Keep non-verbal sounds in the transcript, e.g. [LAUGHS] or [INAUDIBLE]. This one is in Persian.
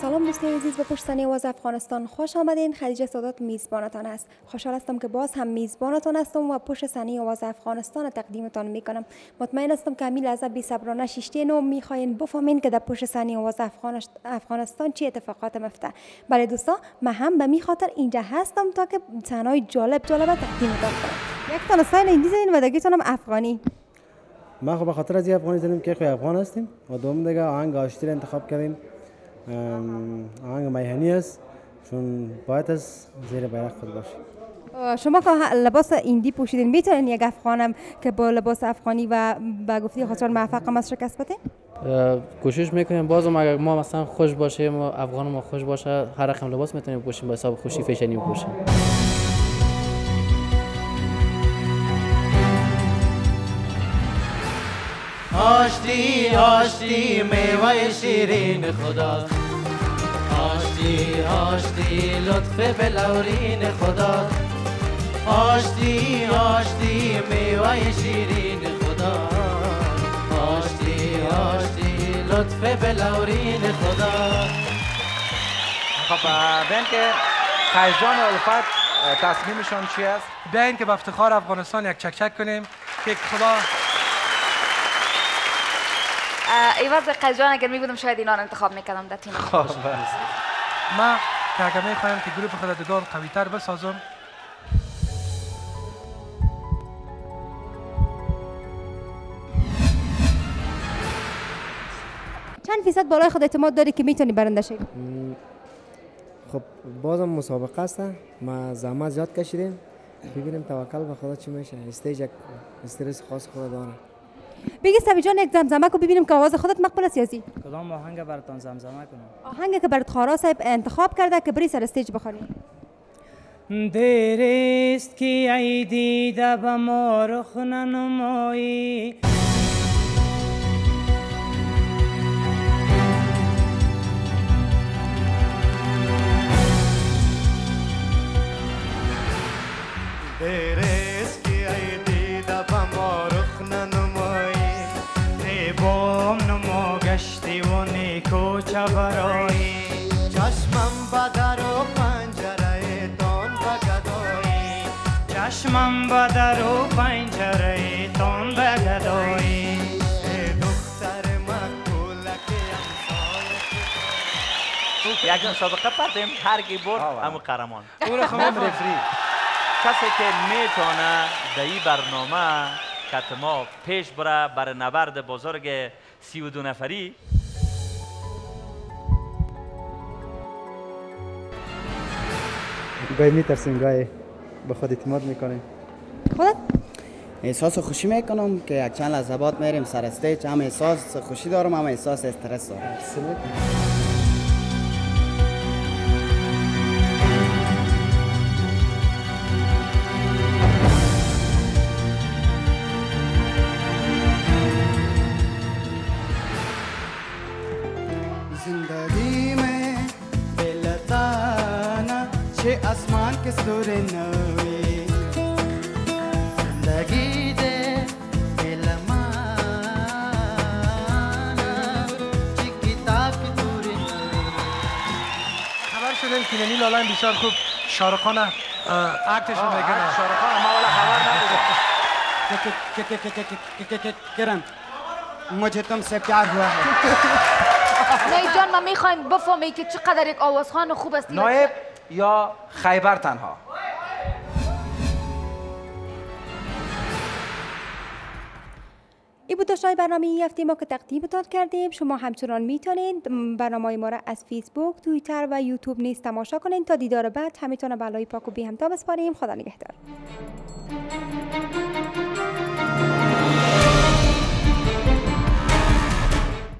سلام دوستان عزیز به پشت صحنه آواز افغانستان خوش آمدین. خدیجه سادات میزبانتان است. خوشحال هستم که باز هم میزبانتان هستم و پشت صحنه آواز افغانستان تقدیمتان می‌کنم. مطمئن هستم که همین لحظه بی صبرانه شیشته نو می‌خواین بفهمین که در پشت صحنه آواز افغانستان چی اتفاقات مفته. بله دوستان من هم به می خاطر اینجا هستم تا که صحنه جالب جالب تقدیمتان کنم. یک تان سایل و دیگه افغانی. ما خب به خاطر از افغانی زدیم که افغان هستیم و دوم دیگه آهنگ آشتی انتخاب کردیم. آهنگ میهنی است. چون باید از زیر بیرق خود باشه. شما که لباس ایندی پوشیدین. می‌تونین یک افغانم که با لباس افغانی و با گفتی خسران موفق هم از شکست بده کوشش می‌کنیم. بازم اگر ما مثلا خوش باشه ما افغان ما خوش باشه هر رقم لباس می‌تونیم پوشیم با حساب خوشی فیشنی پوشیم آشتی آشتی میوه شیرین خدا. آشتی آشتی لطف بلورین خدا. آشتی آشتی میوه شیرین خدا. آشتی آشتی لطف بلورین خدا. خب بین که خیجان و الفت تصمیمشان چی است؟ بیاین که به افتخار افغانستان یک چک چک کنیم. که خدا ایواز قیجان اگر می بودم شاید اینا رو انتخاب می‌کردم در تیم خب ما که اگر می‌خوایم که گروه خود دگان قوی تر بسازم چند فیصد بالای خود اعتماد داری که می‌تونی برنده شی؟ خب بازم مسابقه است. ما زحمت زیاد کشیدیم. ببینیم توکل به خدا چی میشه. استیج استرس خاص خود داره. بگی سبی جان یک زمزمه کو ببینیم که آواز خودت مقبول است یازی کدام آهنگ براتون زمزمه کنم آهنگ که برات خارا صاحب انتخاب کرده که بری سر استیج بخوانی دیر است که ای دیده به ما رخ ننمایی. دیر چبرایی چشمم به در و پنجره تان بگدایی چشمم به در و پنجره تان بگدایی ای دختر یک مسابقه پردیم هر کی برد همو قهرمان او رو خمام رفری کسی که می‌تونه در این برنامه کتما پیش بره بر نبرد بزرگ سی و دو نفری به می ترسیم گاهی به خود اعتماد می‌کنیم. خودت؟ احساس خوشی می‌کنم که یک چند لحظه میریم سر استیج هم احساس خوشی دارم هم احساس استرس دارم. زندگی چه آسمان که سور نوی. زندگی ده علمانا چه کتاب که دور خبر شده که نی لالا بیشتر خوب شارخان اکتش رو بگنه شارخان ما والا خبر نداره کرم مجھے تم سے پیار ہوا ہے۔ [LAUGHS] نایی جان ما می‌خوایم بفهمی که چقدر یک آوازخان خوب است. نایب یا خیبر تنها. این بود داشتای برنامه این هفته ما که تقدیمتان کردیم. شما همچنان می‌تونید برنامه ما را از فیسبوک توییتر و یوتیوب نیز تماشا کنید تا دیدار بعد. همیتونه بلای پاک و بی همتا بسپاریم. خدا نگهدار.